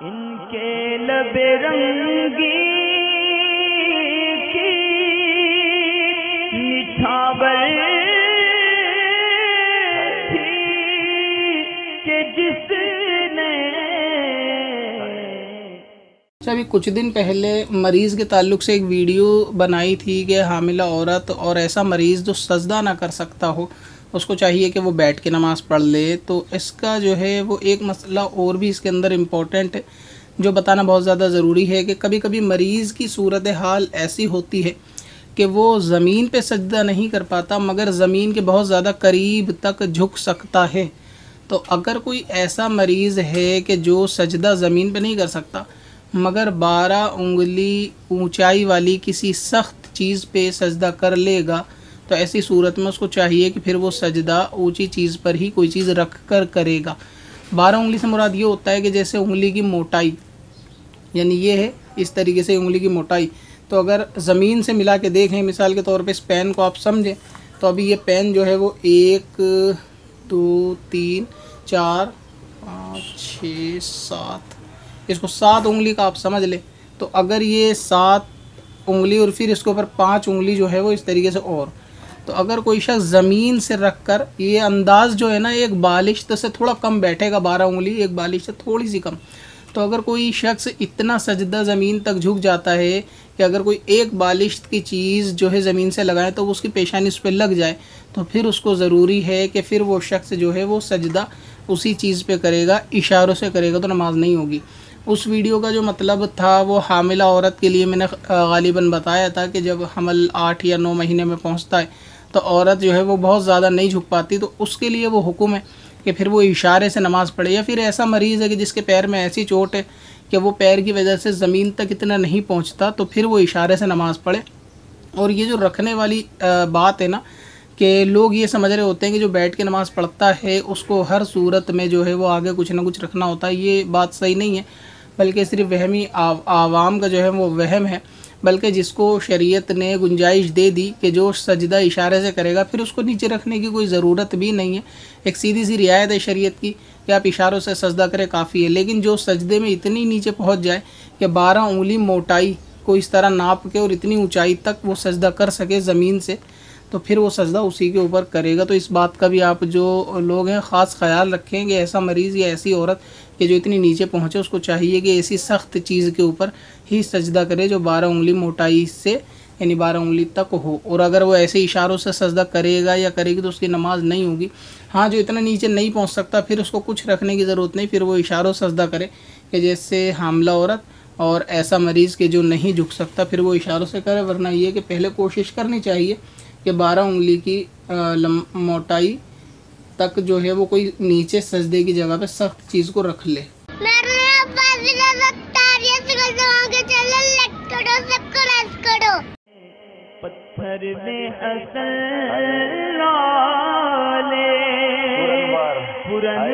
इनके लबे रंगी जिसने अच्छा अभी कुछ दिन पहले मरीज़ के ताल्लुक से एक वीडियो बनाई थी कि हामिला औरत और ऐसा मरीज़ जो सजदा ना कर सकता हो। उसको चाहिए कि वो बैठ के नमाज़ पढ़ ले तो इसका जो है वो एक मसला और भी इसके अंदर इम्पोर्टेंट है, जो बताना बहुत ज़्यादा ज़रूरी है कि कभी कभी मरीज़ की सूरत हाल ऐसी होती है कि वो ज़मीन पे सजदा नहीं कर पाता, मगर ज़मीन के बहुत ज़्यादा करीब तक झुक सकता है। तो अगर कोई ऐसा मरीज़ है कि जो सजदा ज़मीन पे नहीं कर सकता, मगर बारह उंगली ऊंचाई वाली किसी सख्त चीज़ पे सजदा कर लेगा तो ऐसी सूरत में उसको चाहिए कि फिर वो सजदा ऊँची चीज़ पर ही कोई चीज़ रख कर करेगा। बारह उंगली से मुराद ये होता है कि जैसे उंगली की मोटाई, यानी ये है इस तरीके से उंगली की मोटाई। तो अगर ज़मीन से मिला के देखें, मिसाल के तौर पे इस पेन को आप समझें तो अभी ये पेन जो है वो एक, दो, तीन, चार, पाँच, छः, सात, इसको सात उंगली का आप समझ लें। तो अगर ये सात उंगली और फिर इसके ऊपर पाँच उंगली जो है वो इस तरीके से और तो अगर कोई शख्स ज़मीन से रख कर ये अंदाज़ जो है ना, एक बालिश से थोड़ा कम बैठेगा, बारह उंगली, एक बालिश से थोड़ी सी कम। तो अगर कोई शख्स इतना सजदा ज़मीन तक झुक जाता है कि अगर कोई एक बालिश की चीज़ जो है ज़मीन से लगाए तो उसकी पेशानी उस पर लग जाए तो फिर उसको ज़रूरी है कि फिर वो शख्स जो है वो सजदा उसी चीज़ पे करेगा, इशारों से करेगा तो नमाज़ नहीं होगी। उस वीडियो का जो मतलब था, वो हामिला औरत के लिए मैंने गालिबा बताया था कि जब हमल आठ या नौ महीने में पहुँचता है तो औरत जो है वो बहुत ज़्यादा नहीं झुक पाती तो उसके लिए वो हुक्म है कि फिर वो इशारे से नमाज़ पढ़े, या फिर ऐसा मरीज़ है कि जिसके पैर में ऐसी चोट है कि वो पैर की वजह से ज़मीन तक इतना नहीं पहुँचता तो फिर वो इशारे से नमाज़ पढ़े। और ये जो रखने वाली बात है ना कि लोग ये समझ रहे होते हैं कि जो बैठ के नमाज़ पढ़ता है, उसको हर सूरत में जो है वो आगे कुछ ना कुछ रखना होता है, ये बात सही नहीं है। बल्कि सिर्फ़ वहमी आवाम का जो है वो वहम है। बल्कि जिसको शरीयत ने गुंजाइश दे दी कि जो सजदा इशारे से करेगा, फिर उसको नीचे रखने की कोई ज़रूरत भी नहीं है। एक सीधी सी रियायत है शरीयत की कि आप इशारों से सजदा करें, काफ़ी है। लेकिन जो सजदे में इतनी नीचे पहुँच जाए कि बारह उंगली मोटाई को इस तरह नाप के और इतनी ऊंचाई तक वो सजदा कर सके ज़मीन से तो फिर वो सजदा उसी के ऊपर करेगा। तो इस बात का भी आप जो लोग हैं, ख़ास ख्याल रखें कि ऐसा मरीज़ या ऐसी औरत कि जो इतनी नीचे पहुँचे, उसको चाहिए कि ऐसी सख्त चीज़ के ऊपर ही सजदा करे जो बारह उंगली मोटाई से, यानी बारह उंगली तक हो। और अगर वो ऐसे इशारों से सजदा करेगा या करेगी तो उसकी नमाज़ नहीं होगी। हाँ जो इतना नीचे नहीं पहुँच सकता, फिर उसको कुछ रखने की ज़रूरत नहीं, फिर वो इशारों सजदा करे कि जैसे हामला औरत और ऐसा मरीज़ के जो नहीं झुक सकता, फिर वो इशारों से करे, वरना ये कि पहले कोशिश करनी चाहिए कि बारह उंगली की मोटाई तक जो है वो कोई नीचे सजदे की जगह पे सख्त चीज़ को रख ले। पत्थर में असल पुरन